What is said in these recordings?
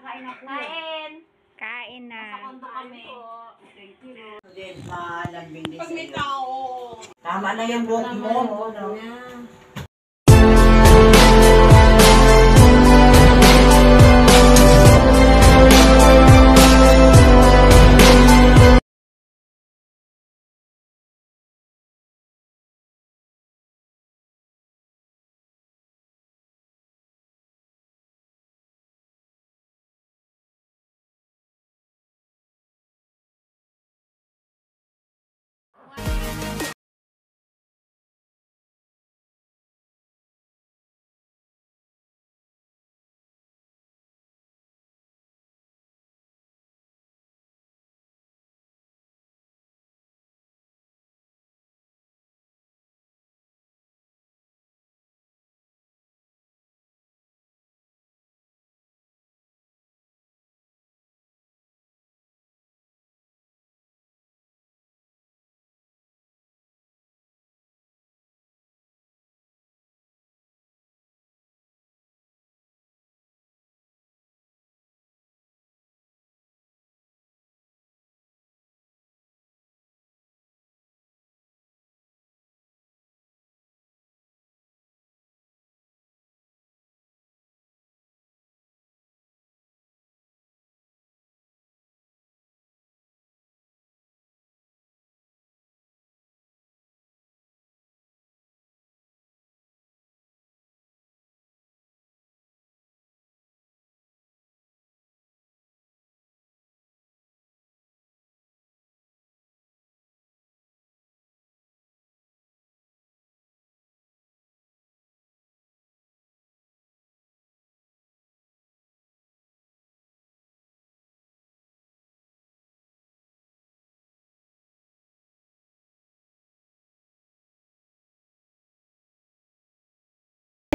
Kakain ako. Kain. Kain na. Sa kondo kami. Thank you. Din Pag may tao. Tama na yung buhok mo. oh, no?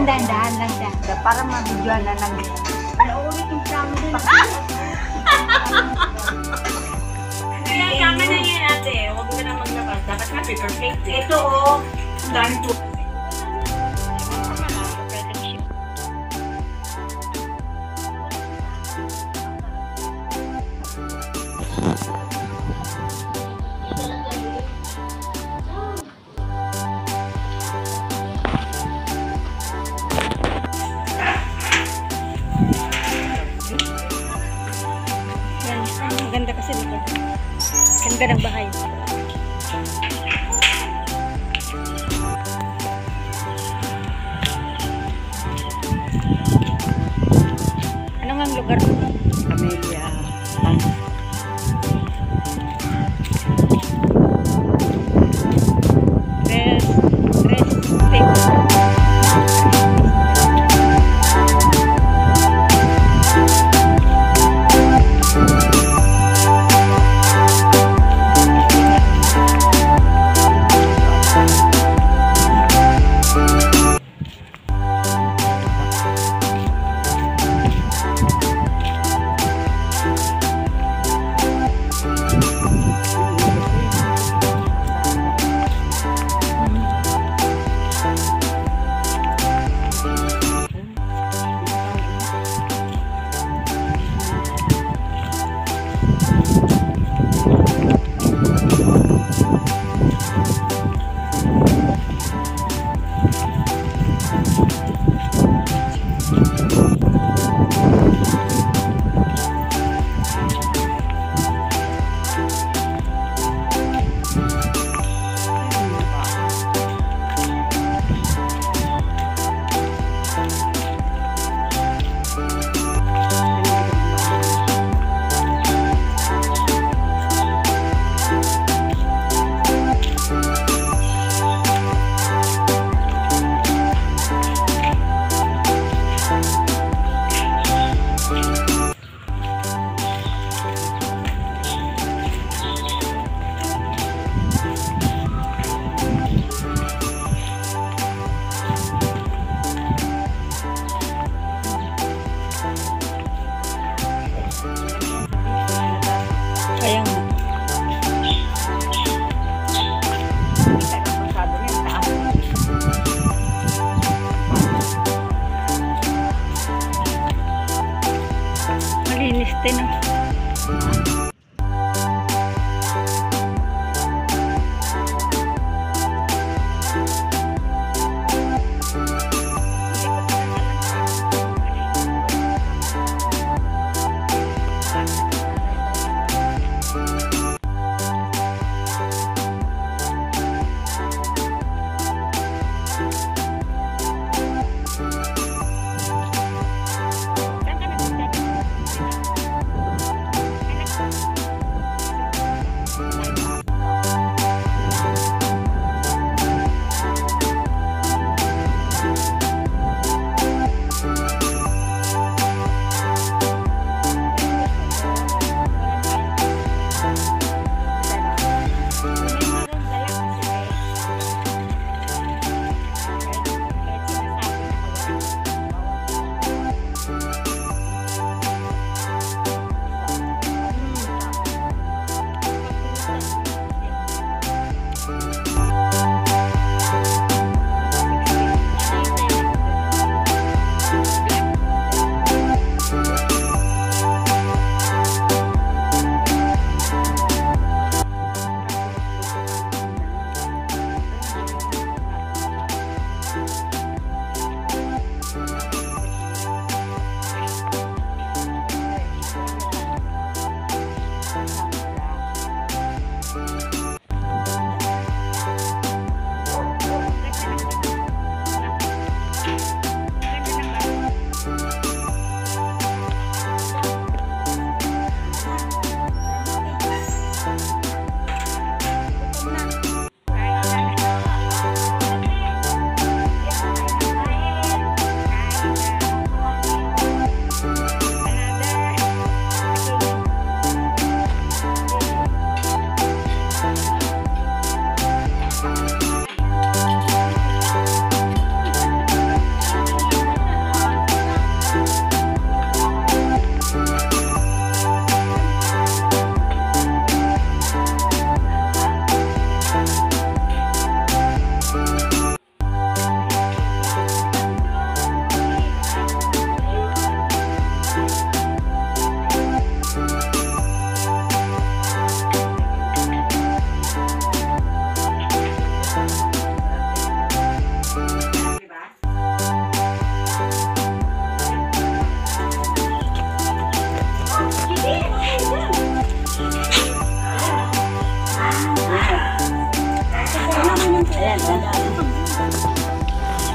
Dahan-dahan lang siya. Para mabigyan na ng... Naulit yung din. Kaya tama na yan ate. Huwag ka na maglabas. Dapat nga paper plate. eh. Ito oh. Dami to. Ganda ng bahay. Ano nga ang lugar mo? Kaya nga. Linis din ah.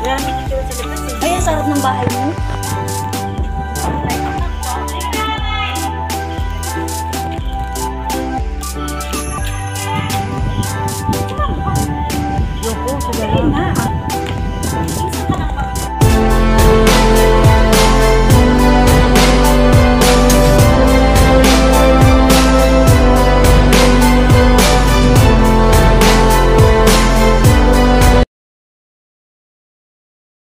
Wala naman dito sa labas eh. Ay, ang sarap ng bahay mo.